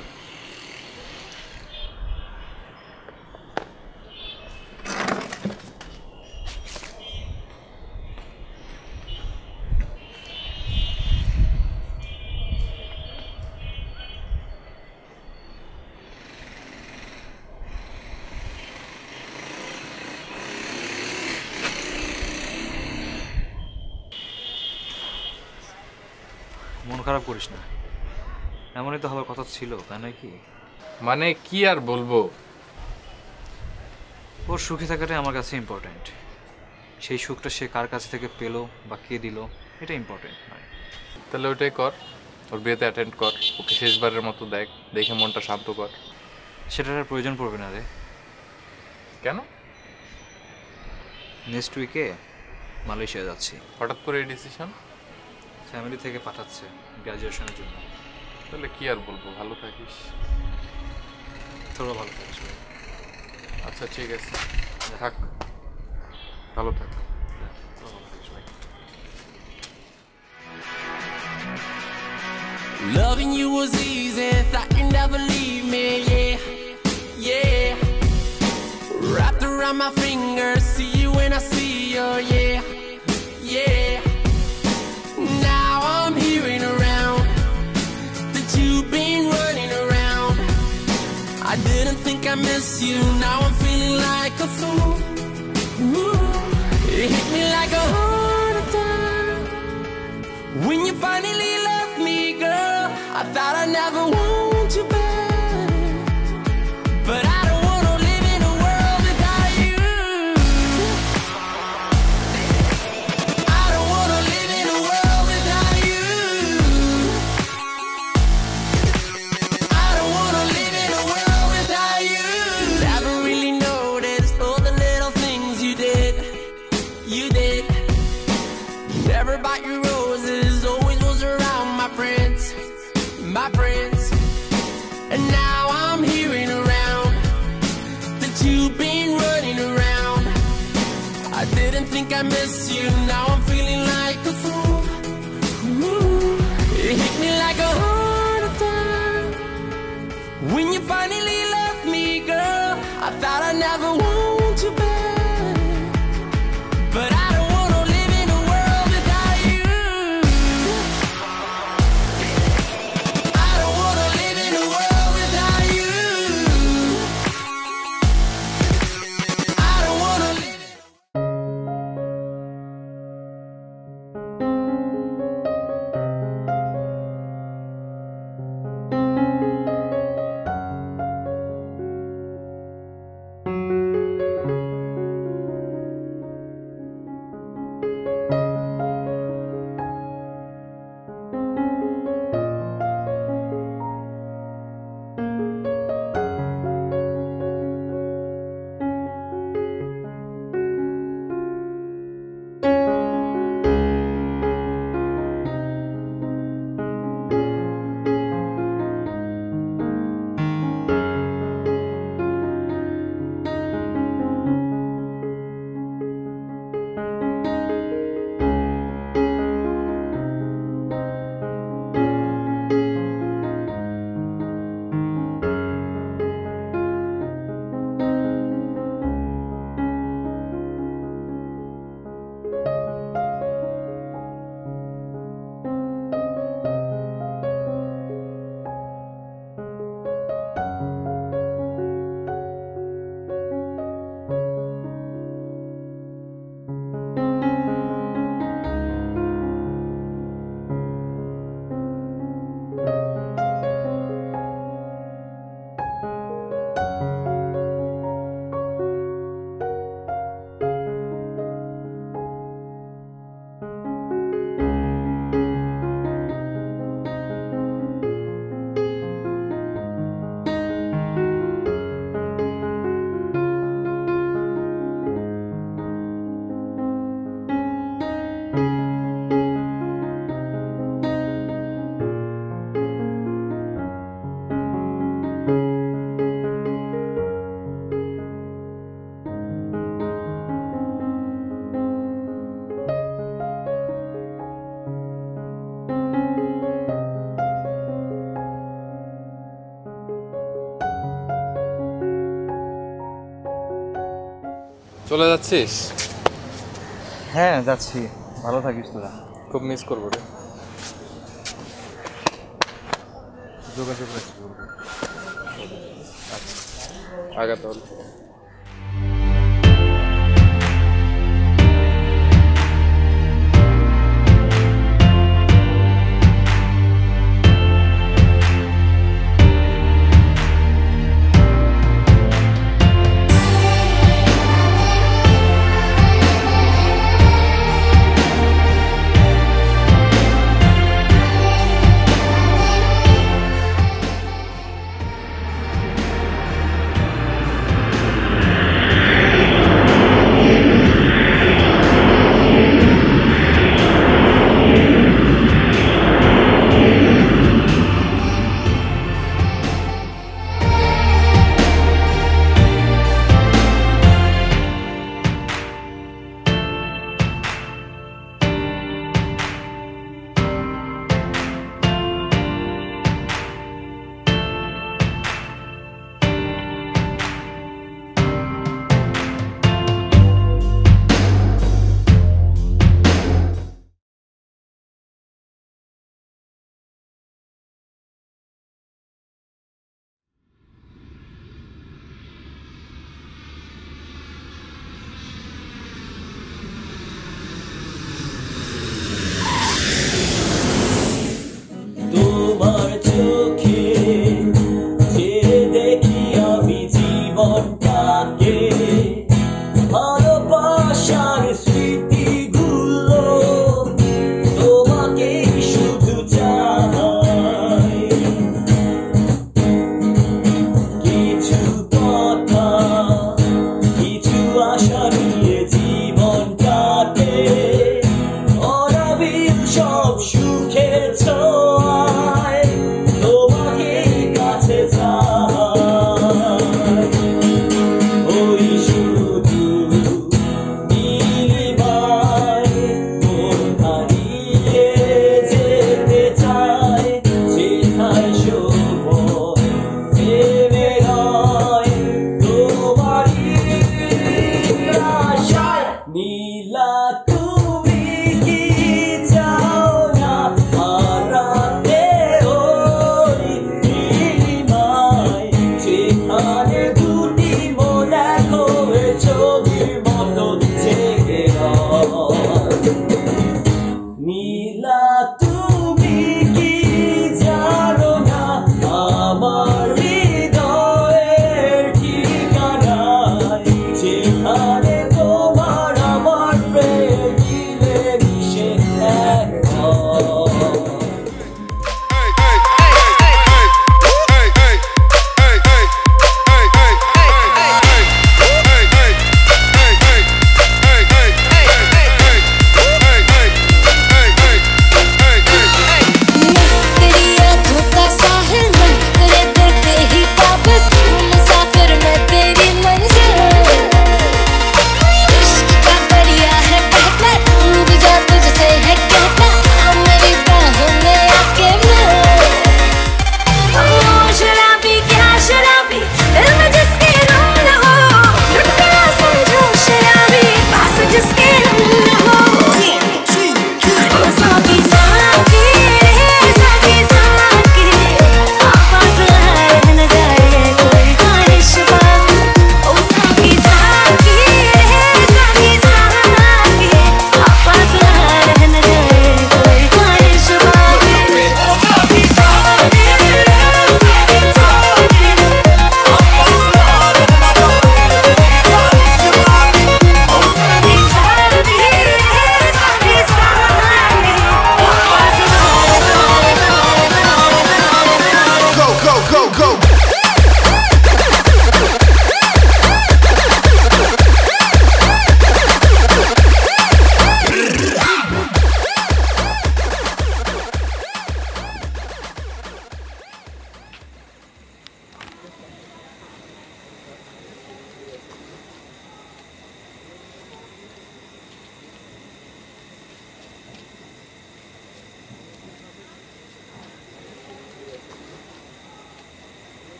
S2: মন খারাপ করিস না। এমনই তো হওয়ার কথা ছিল তাই নাকি
S7: মানে কি আর বলব?
S2: ওর সুখে থাকাটাই আমার কাছে ইম্পর্ট্যান্ট সেই সুখটা সে কার কাছ থেকে পেল বা কে দিল এটা ইম্পর্ট্যান্ট নয়।
S7: তাহলে ওটাই কর ওর বিয়েতে অ্যাটেন্ড কর ওকে শেষবারের মতো দেখ দেখে মনটা শান্ত কর।
S2: সেটার আর প্রয়োজন পড়বে না রে।
S7: কেন?
S2: নেক্সট উইকে মালয়েশিয়া যাচ্ছি।
S7: হঠাৎ করে এই ডিসিশন
S2: ফ্যামিলি থেকে পাঠাচ্ছে গ্র্যাজুয়েশনের জন্য।
S7: তাহলে কি আর বলবো? ভালো থাকিস।
S2: তোরা ভালো থাকিস
S7: আচ্ছা ঠিক আছে। থাক। ভালো থাক।
S11: Loving you was easy, thought you'd never leave me, yeah, yeah. Wrapped around my fingers, see you when I see you, yeah, yeah. I miss you. Now I'm feeling like a fool. Ooh. It hit me like a heart attack when you finally left me, girl. I thought I never would.
S7: চলে যাচ্ছিস?
S2: হ্যাঁ যাচ্ছি। ভালো থাকিস তোরা।
S7: খুব miss করব রে। যোগাযোগ রাখছি আচ্ছা, আগে তাহলে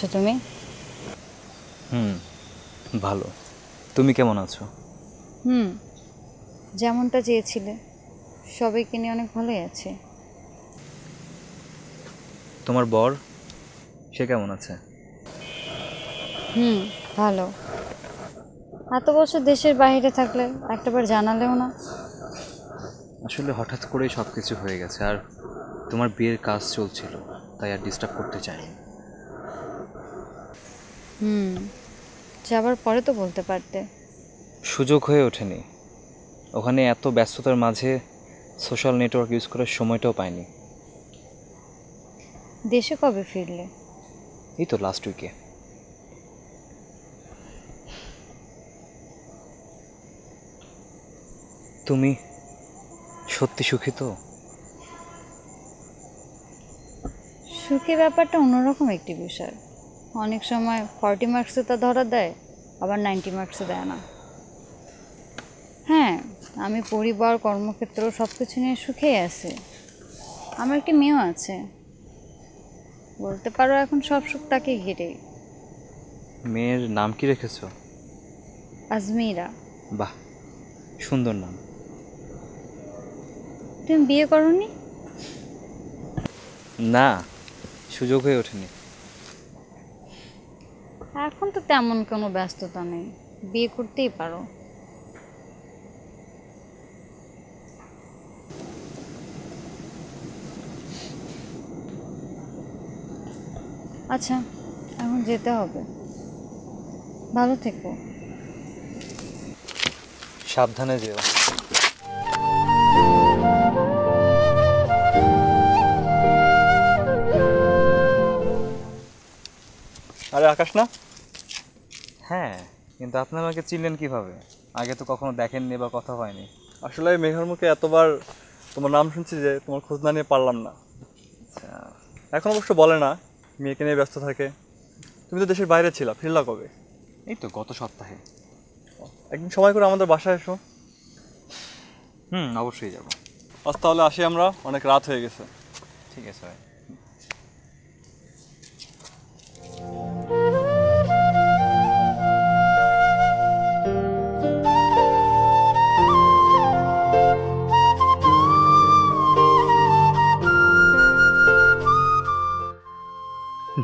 S5: আছো তুমি?
S4: হুম ভালো। তুমি কেমন আছো?
S5: হুম যেমনটা চেয়েছিলে সবাইকে নিয়ে অনেক ভালোই আছে।
S4: তোমার বর সে কেমন আছে?
S5: হুম ভালো। এত বছর দেশের বাইরে থাকলে একটাবার জানালেও না।
S4: আসলে হঠাৎ করেই সব কিছু হয়ে গেছে আর তোমার বিয়ের কাজ চলছিল তাই আর ডিস্টার্ব করতে চাইনি।
S5: হুম যাবার পরে তো বলতে পারতে।
S4: সুযোগ হয়ে ওঠেনি। ওখানে এত ব্যস্ততার মাঝে সোশ্যাল নেটওয়ার্ক ইউজ করার সময়টাও পাইনি।
S5: দেশে কবে ফিরলে?
S4: এই তো লাস্ট উইকে তুমি সত্যি সুখী তো?
S5: সুখী ব্যাপারটা অন্যরকম একটি বিষয়। অনেক সময় ফর্টি মার্কসে তা ধরা দেয় আবার নাইনটি মার্কসে দেয় না। হ্যাঁ আমি পরিবার কর্মক্ষেত্র সব কিছু নিয়ে সুখেই আছি। আমার একটি মেয়েও আছে। বলতে পারো এখন সব সুখ তাকে ঘিরে।
S4: মেয়ের নাম কি রেখেছো?
S5: আজমিরা।
S4: বাহ সুন্দর নাম।
S5: তুমি বিয়ে করনি?
S4: না সুযোগ হয়ে ওঠেনি।
S5: এখন তো তেমন কোনো ব্যস্ততা নেই। বিয়ে করতেই পারো। আচ্ছা এখন যেতে হবে। ভালো থেকো।
S2: সাবধানে যেও।
S10: আরে আকাশ না?
S2: হ্যাঁ কিন্তু আপনি আমাকে চিনলেন কীভাবে? আগে তো কখনো দেখেননি বা কথা হয়নি।
S10: আসলে মেঘের মুখে এতবার তোমার নাম শুনছি যে তোমার খোঁজ না নিয়ে পারলাম না।
S2: আচ্ছা।
S10: এখন অবশ্য বলে না মেয়েকে নিয়ে ব্যস্ত থাকে। তুমি তো দেশের বাইরে ছিলা ফিরলা কবে?
S2: এই তো গত সপ্তাহে।
S10: একদিন সময় করে আমাদের বাসায় এসো।
S2: হুম অবশ্যই যাব।
S10: আজ তাহলে আসি আমরা অনেক রাত হয়ে গেছে।
S2: ঠিক আছে ভাই।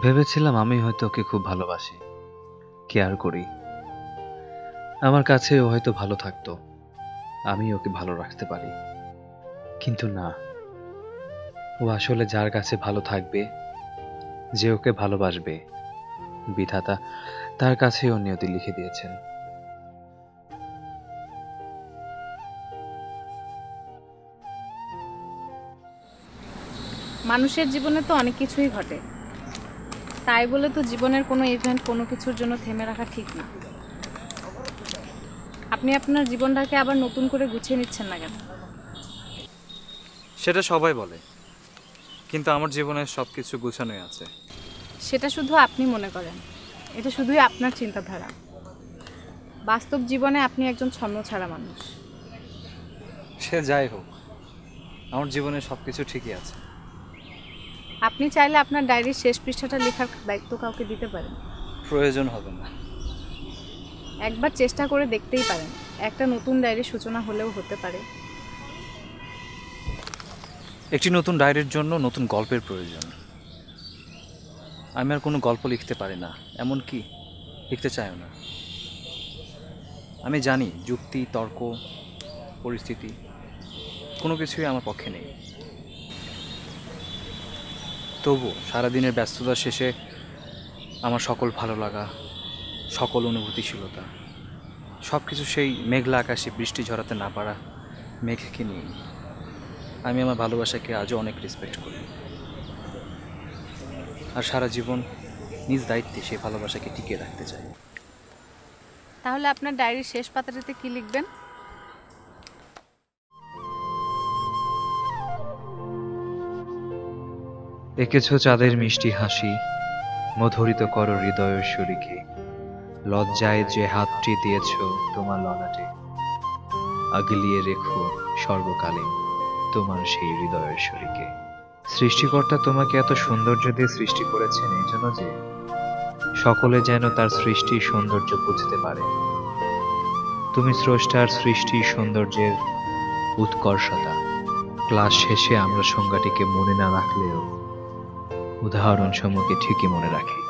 S4: ভেবেছিলাম আমি হয়তো ওকে খুব ভালোবাসি। কেয়ার করি। আমার কাছে ও হয়তো ভালো থাকতো। আমি ওকে ভালো রাখতে পারি। কিন্তু না। ও আসলে যার কাছে ভালো থাকবে, যে ওকে ভালোবাসবে। বিধাতা তার কাছেই ও নিয়তি লিখে দিয়েছেন।
S3: মানুষের জীবনে তো অনেক কিছুই ঘটে। তাই বলে তো জীবনের কোনো ইভেন্ট কোনো কিছুর জন্য থেমে রাখা ঠিক না। আপনি আপনার জীবনটাকে আবার নতুন করে গুছিয়ে নিচ্ছেন না কেন?
S2: সেটা সবাই বলে কিন্তু আমার জীবনে সব কিছু গুছানোই আছে।
S3: সেটা শুধু আপনি মনে করেন। এটা শুধুই আপনার চিন্তাধারা। বাস্তব জীবনে আপনি একজন ছন্ন ছাড়া মানুষ।
S2: সে যাই হোক আমার জীবনে সব কিছু ঠিকই আছে।
S3: আপনি চাইলে আপনার ডায়েরির শেষ পৃষ্ঠাটা লেখার দায়িত্ব কাউকে দিতে পারেন।
S2: প্রয়োজন হবে না।
S3: একবার চেষ্টা করে দেখতেই পারেন একটা নতুন ডায়েরির সূচনা হলেও হতে পারে।
S2: একটি নতুন ডায়েরির জন্য নতুন গল্পের প্রয়োজন। আমি আর কোনো গল্প লিখতে পারি না এমন কি লিখতে চাইও না। আমি জানি যুক্তি, তর্ক, পরিস্থিতি, কোনো কিছুই আমার পক্ষে নেই। তবু সারাদিনের ব্যস্ততার শেষে আমার সকল ভালো লাগা, সকল অনুভূতিশীলতা সব কিছু সেই মেঘলা আকাশে বৃষ্টি ঝরাতে না পারা মেঘকে নিয়ে আমি আমার ভালোবাসাকে আজও অনেক রেসপেক্ট করি। আর সারা জীবন নিজ দায়িত্বে সেই ভালোবাসাকে টিকিয়ে রাখতে চাই।
S3: তাহলে আপনার ডায়েরির শেষ পাতাটাতে কি লিখবেন?
S4: এঁকেছ চাঁদের মিষ্টি হাসি মধুরিত কর হৃদয়ের শরীকে লজ্জায় যে হাতটি দিয়েছ তোমার ললাটে আগলিয়ে রেখো সর্বকালে তোমার সেই হৃদয়ের শরীকে সৃষ্টিকর্তা তোমাকে এত সৌন্দর্য দিয়ে সৃষ্টি করেছেন, এই জন্য যে সকলে যেন তার সৃষ্টি সৌন্দর্য বুঝতে পারে। তুমি স্রষ্টার সৃষ্টি সৌন্দর্যের উৎকর্ষতা। ক্লাস শেষে আমরা সংজ্ঞাটিকে মনে না রাখলেও উদাহরণ সমূহকে ঠিকই মনে রাখি।